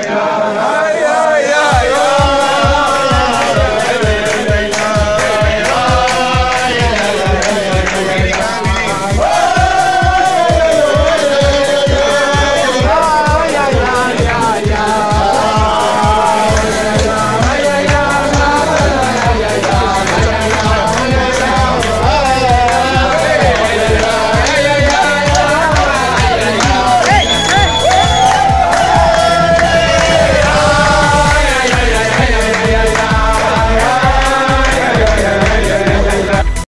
Yeah.